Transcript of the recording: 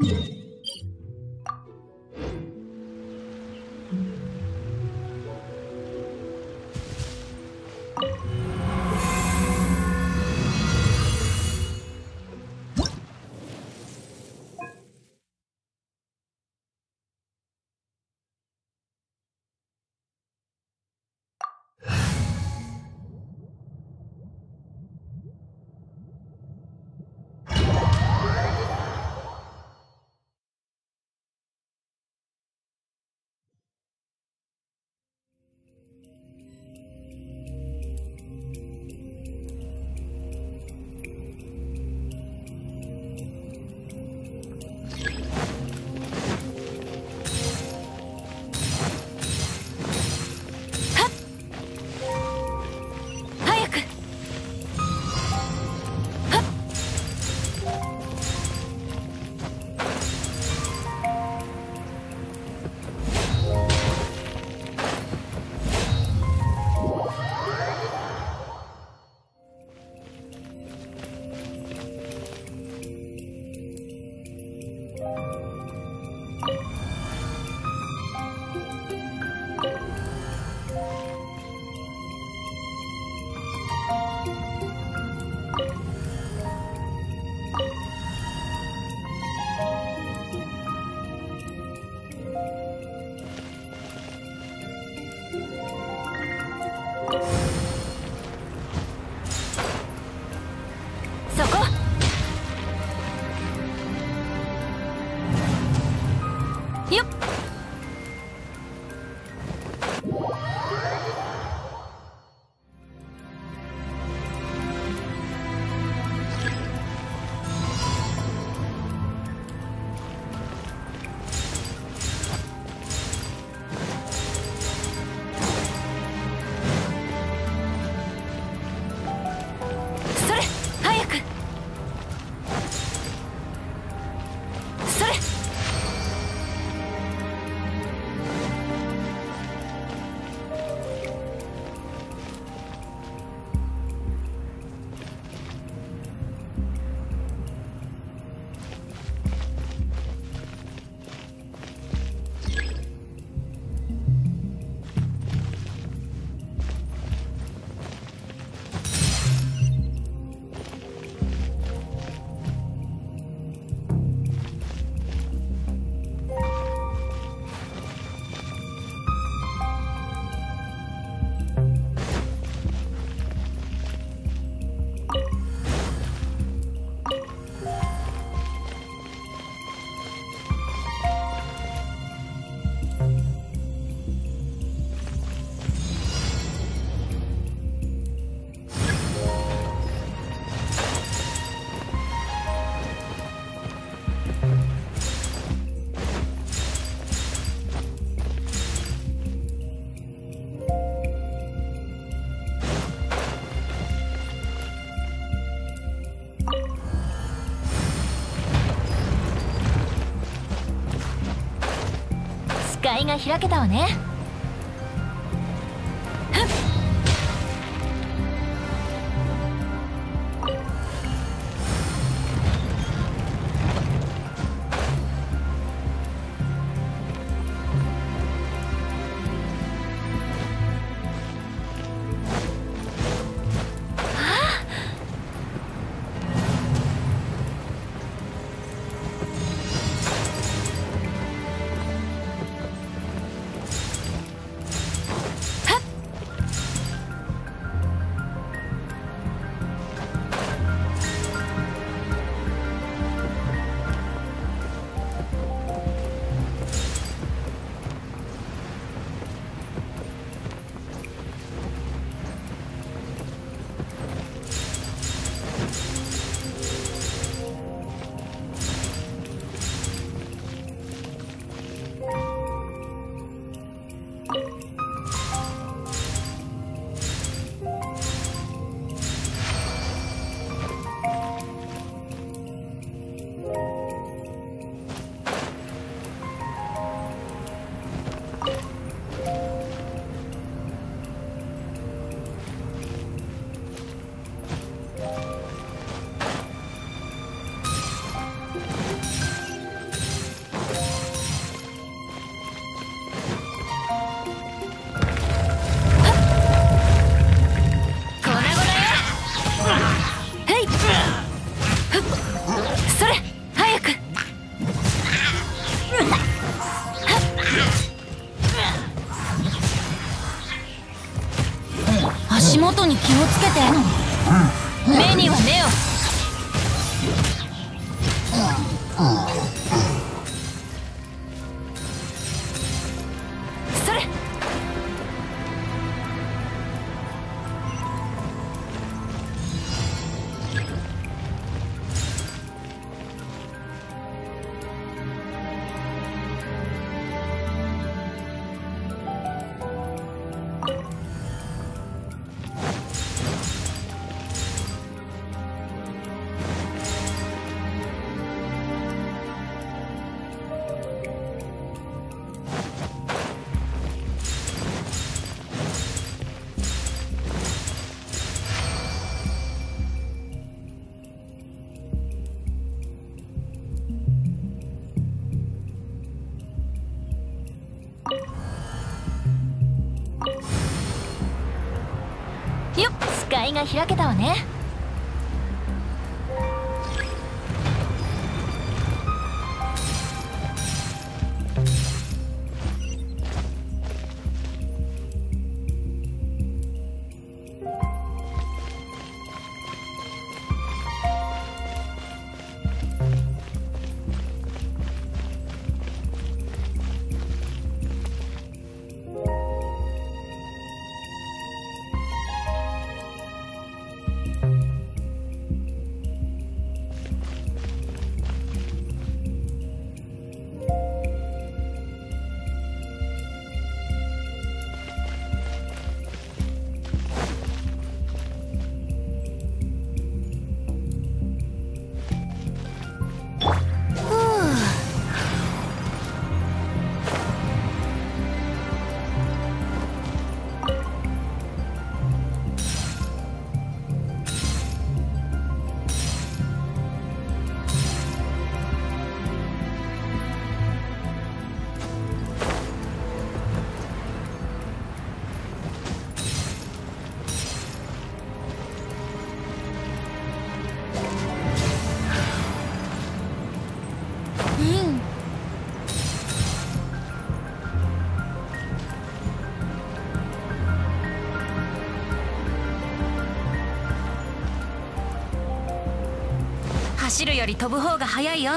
早開けたわね。が開けたわね。走るより飛ぶ方が早いよ。